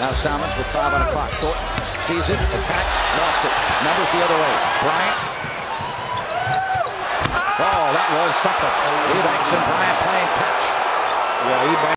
Now Salmons with five on the clock. Thornton sees it, attacks, lost it. Numbers the other way. Bryant. Oh, that was something. Ebanks and Bryant playing catch. Yeah, Ebanks.